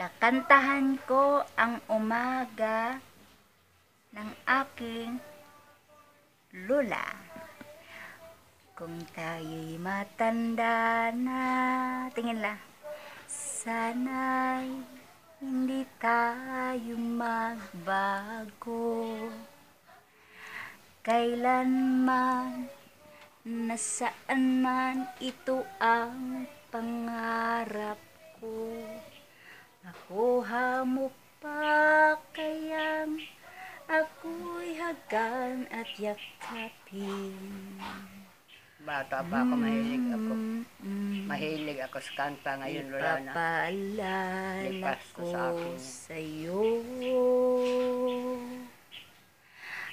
Kakantahan ko ang umaga ng aking lula. Kung tayo'y matanda na, tingin lang, sana'y hindi tayo magbago. Kailanman, nasaan man ito ang pangarap ko. Nakuha mo pa kayang ako'y hagan at yakapin. Bata pa ako, mahilig ako. Mm, Mahilig ako sa kanta ngayon, wala na. Ipapaalala Lipas ko sa akin. sa'yo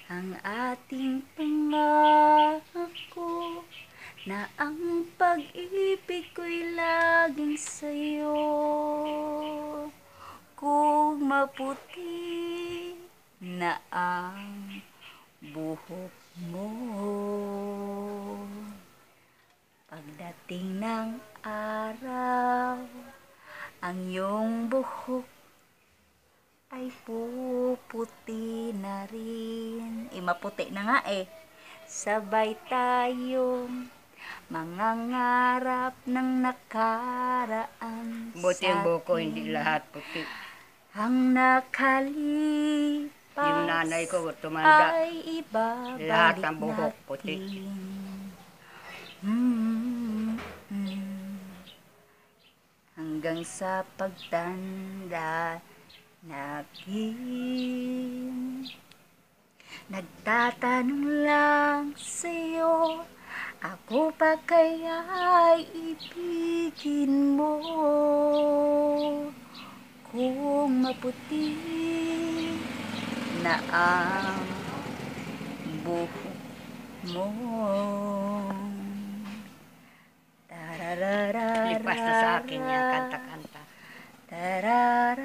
ang ating pangako na ang pag-ibig ko'y laging sa'yo kung maputi na ang buhok mo Pagdating ng araw, ang iyong buhok ay puputi na rin. Eh, maputi na nga eh. Sabay tayong mangangarap ng nakaraan. Buti ang buko, hindi lahat puti. Ang nakalipas Yung nanay ko, tumanda. ay ibabalik Lahat ang buhok puti. natin. Mm, mm. Hanggang sa pagtanda natin Nagtatanong lang sa'yo Ako pa kaya'y ibigin putih. Na ang buhok mo. Lipas na sa akin yung kanta-kanta. Da-da-da,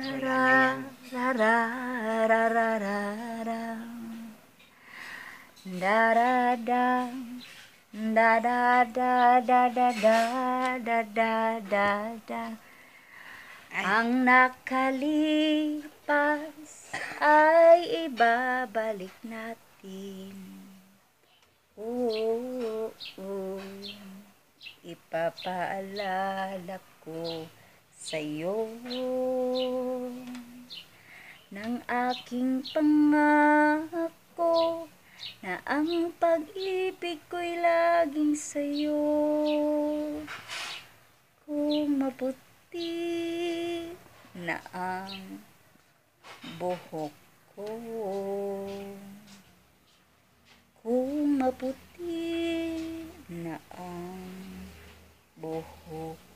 da-da-da, da-da-da, da-da-da, da da Ang nakalipas ay ibabalik natin Oo, oo. Ipapaalala ko sa'yo ng aking pangako na ang pag-ibig ko'y laging sa'yo kung maputi na ang buhok ko. Kung maputi na ang buhok